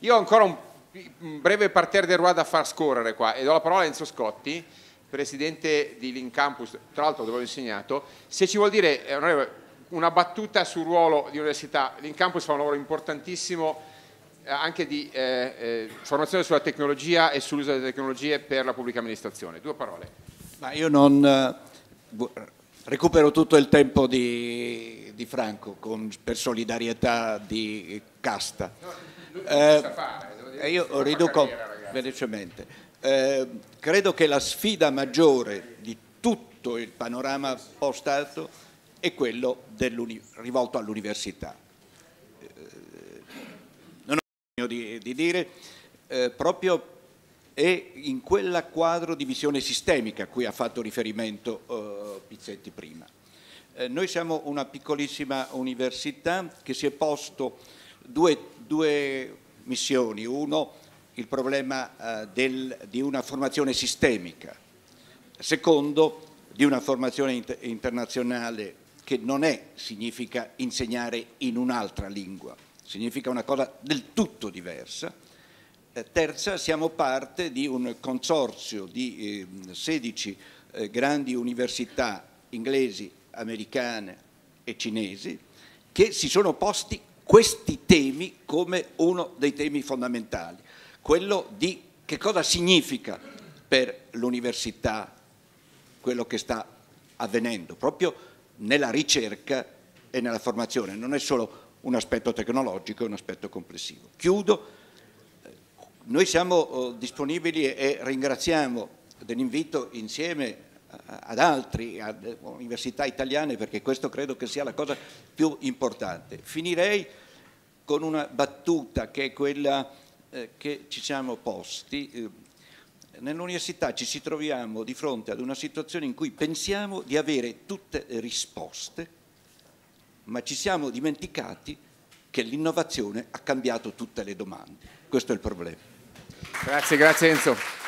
Io ho ancora un, un breve parterre del Roi da far scorrere qua e do la parola a Enzo Scotti, presidente di Lincampus, tra l'altro dove ho insegnato, se ci vuol dire eh, una battuta sul ruolo di università. L'Incampus fa un lavoro importantissimo eh, anche di eh, eh, formazione sulla tecnologia e sull'uso delle tecnologie per la pubblica amministrazione. Due parole. Ma io non eh, recupero tutto il tempo di, di Franco con, per solidarietà di casta. No, eh, io riduco carriera, velocemente. Eh, credo che la sfida maggiore di tutto il panorama post-alto è quello rivolto all'università. Eh, non ho bisogno di, di dire, eh, proprio è in quella quadro di visione sistemica a cui ha fatto riferimento eh, Pizzetti prima. Eh, noi siamo una piccolissima università che si è posto due, due missioni. Uno, il problema eh, del, di una formazione sistemica. Secondo, di una formazione inter internazionale che non è, significa insegnare in un'altra lingua, significa una cosa del tutto diversa. Eh, terza, siamo parte di un consorzio di eh, 16 eh, grandi università inglesi, americane e cinesi che si sono posti questi temi come uno dei temi fondamentali, quello di che cosa significa per l'università quello che sta avvenendo, proprio nella ricerca e nella formazione, non è solo un aspetto tecnologico, è un aspetto complessivo. Chiudo, noi siamo eh, disponibili e ringraziamo dell'invito insieme ad altri, ad università italiane, perché questo credo che sia la cosa più importante. Finirei con una battuta che è quella eh, che ci siamo posti. Eh, nell'università ci si troviamo di fronte ad una situazione in cui pensiamo di avere tutte le risposte, ma ci siamo dimenticati che l'innovazione ha cambiato tutte le domande. Questo è il problema. Grazie, grazie Enzo.